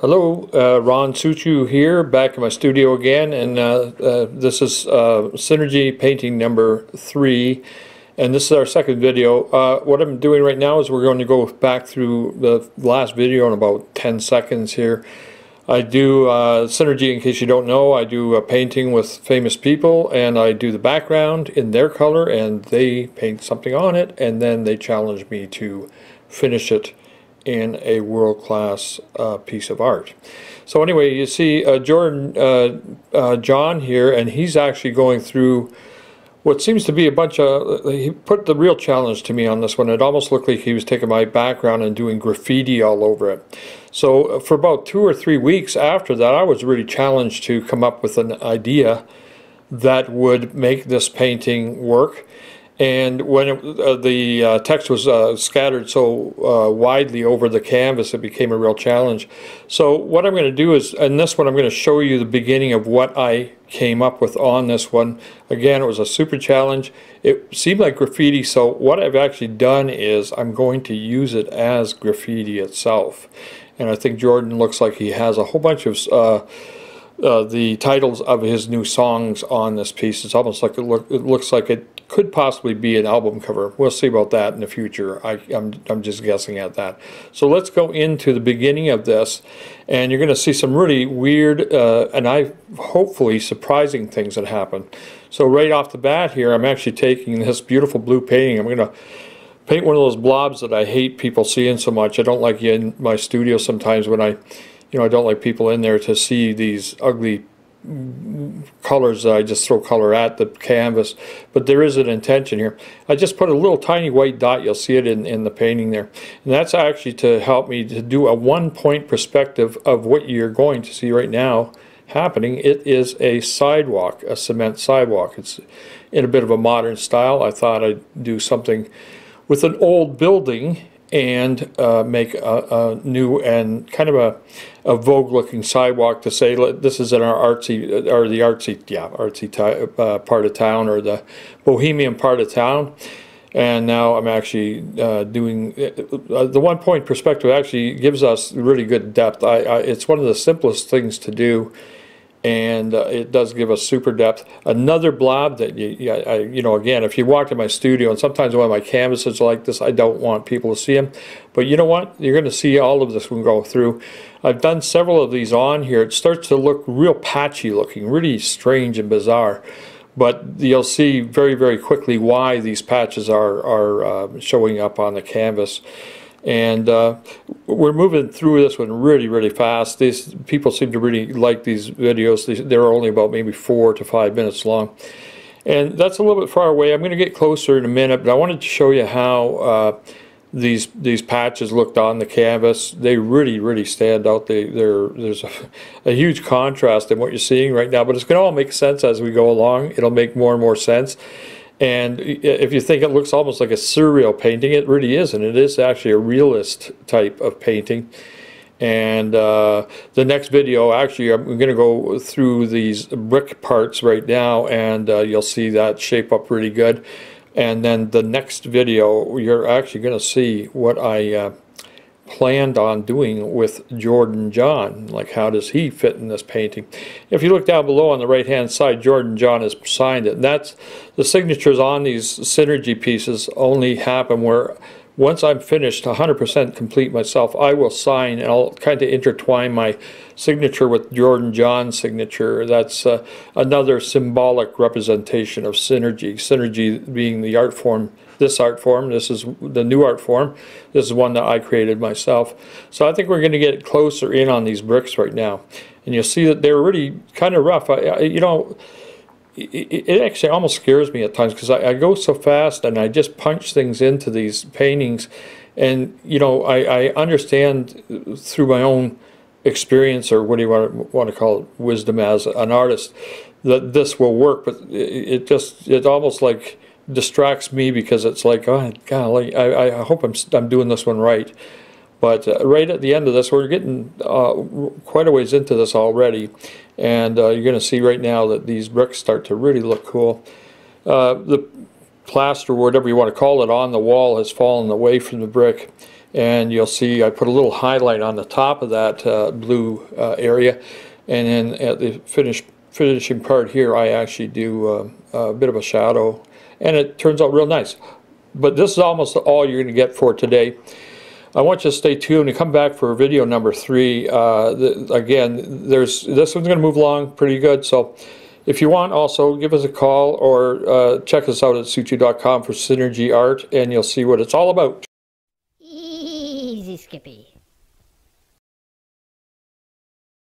Hello, uh, Ron Suchiu here, back in my studio again, and uh, uh, this is uh, Synergy painting number three, and this is our second video. Uh, what I'm doing right now is we're going to go back through the last video in about 10 seconds here. I do uh, Synergy, in case you don't know, I do a painting with famous people, and I do the background in their color, and they paint something on it, and then they challenge me to finish it in a world-class uh, piece of art. So anyway, you see uh, Jordan uh, uh, John here, and he's actually going through what seems to be a bunch of, he put the real challenge to me on this one. It almost looked like he was taking my background and doing graffiti all over it. So uh, for about two or three weeks after that, I was really challenged to come up with an idea that would make this painting work. And when it, uh, the uh, text was uh, scattered so uh, widely over the canvas, it became a real challenge. So what I'm going to do is, in this one, I'm going to show you the beginning of what I came up with on this one. Again, it was a super challenge. It seemed like graffiti, so what I've actually done is I'm going to use it as graffiti itself. And I think Jordan looks like he has a whole bunch of uh, uh, the titles of his new songs on this piece. It's almost like it, look, it looks like it could possibly be an album cover. We'll see about that in the future. I, am I'm, I'm just guessing at that. So let's go into the beginning of this, and you're going to see some really weird uh, and I hopefully surprising things that happen. So right off the bat here, I'm actually taking this beautiful blue painting. I'm going to paint one of those blobs that I hate people seeing so much. I don't like you in my studio sometimes when I, you know, I don't like people in there to see these ugly colors I just throw color at the canvas but there is an intention here. I just put a little tiny white dot you'll see it in, in the painting there and that's actually to help me to do a one point perspective of what you're going to see right now happening. It is a sidewalk a cement sidewalk. It's in a bit of a modern style. I thought I'd do something with an old building and uh, make a, a, new and kind of a, a vogue-looking sidewalk to say this is in our artsy or the artsy yeah artsy uh, part of town or the bohemian part of town. And now I'm actually uh, doing uh, the one point perspective actually gives us really good depth. I, I, it's one of the simplest things to do and uh, it does give us super depth. Another blob that you, yeah, I, you know, again, if you walk in my studio, and sometimes when my canvases like this, I don't want people to see them, but you know what? You're going to see all of this when go through. I've done several of these on here. It starts to look real patchy looking, really strange and bizarre. But you'll see very, very quickly why these patches are, are uh, showing up on the canvas. And uh, we're moving through this one really, really fast. These people seem to really like these videos. They're only about maybe four to five minutes long. And that's a little bit far away. I'm going to get closer in a minute, but I wanted to show you how uh, these these patches looked on the canvas. They really, really stand out. They, there's a, a, huge contrast in what you're seeing right now, but it's going to all make sense as we go along. It'll make more and more sense. And if you think it looks almost like a surreal painting, it really isn't. It is actually a realist type of painting. And uh, the next video, actually, I'm going to go through these brick parts right now, and uh, you'll see that shape up really good. And then the next video, you're actually going to see what I uh, planned on doing with Jordan John. Like, how does he fit in this painting? If you look down below on the right-hand side, Jordan John has signed it. And that's the signatures on these synergy pieces only happen where once I'm finished 100% complete myself, I will sign and I'll kind of intertwine my signature with Jordan John's signature. That's uh, another symbolic representation of synergy. Synergy being the art form this art form. This is the new art form. This is one that I created myself. So I think we're going to get closer in on these bricks right now. And you'll see that they're really kind of rough. I, I you know, it, it, actually almost scares me at times because I, I, go so fast and I just punch things into these paintings. And, you know, I, I understand through my own experience or what do you want to, want to call it, wisdom as an artist, that this will work. But it, it just, it almost like distracts me because it's like, oh, golly, I, I hope I'm, I'm doing this one right. But uh, right at the end of this, we're getting uh, quite a ways into this already. And uh, you're going to see right now that these bricks start to really look cool. Uh, the plaster, whatever you want to call it, on the wall has fallen away from the brick. and you'll see I put a little highlight on the top of that uh, blue uh, area, and then at the finish, finishing part here, I actually do uh, a bit of a shadow, and it turns out real nice. But this is almost all you're going to get for today. I want you to stay tuned and come back for video number three. Uh, the, again, there's this one's going to move along pretty good. So if you want, also give us a call or uh, check us out at suchiu.com for Synergy Art, and you'll see what it's all about. Easy, Skippy.